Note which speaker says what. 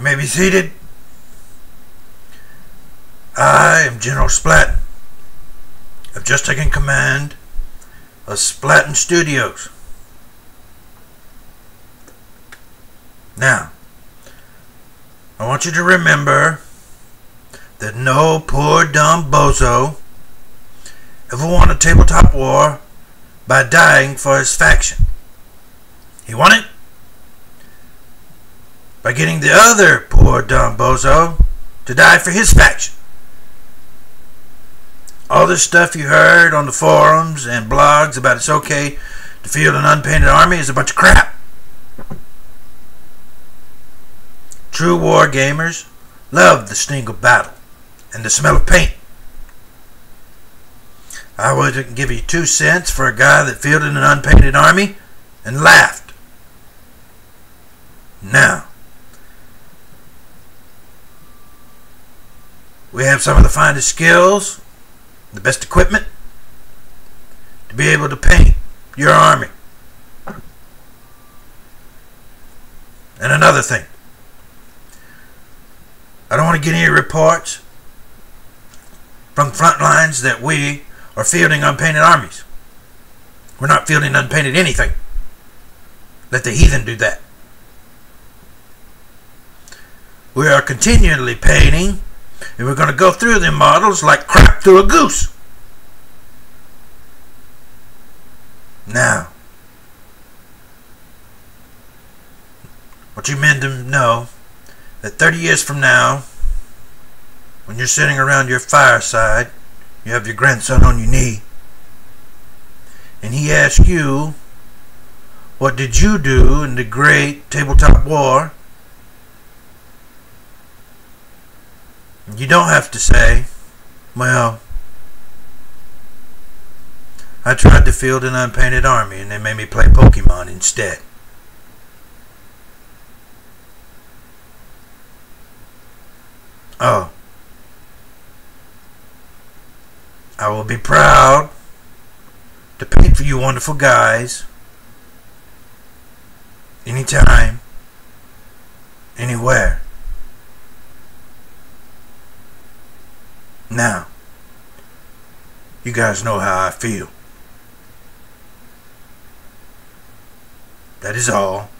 Speaker 1: You may be seated. I am General Splat. I've just taken command of Splatton Studios. Now, I want you to remember that no poor dumb bozo ever won a tabletop war by dying for his faction. He won it by getting the other poor dumb bozo to die for his faction. All this stuff you heard on the forums and blogs about it's okay to field an unpainted army is a bunch of crap. True war gamers love the sting of battle and the smell of paint. I wouldn't give you two cents for a guy that fielded an unpainted army and laughed. Now, we have some of the finest skills, the best equipment to be able to paint your army. And another thing, I don't want to get any reports from front lines that we are fielding unpainted armies. We're not fielding unpainted anything. Let the heathen do that. We are continually painting, and we're going to go through them models like crap through a goose. Now, what you men to know that 30 years from now, when you're sitting around your fireside, you have your grandson on your knee, and he asks you, What did you do in the great tabletop war? You don't have to say, Well, I tried to field an unpainted army and they made me play Pokemon instead. Oh. I will be proud to paint for you wonderful guys anytime, anywhere. Now, you guys know how I feel. That is all.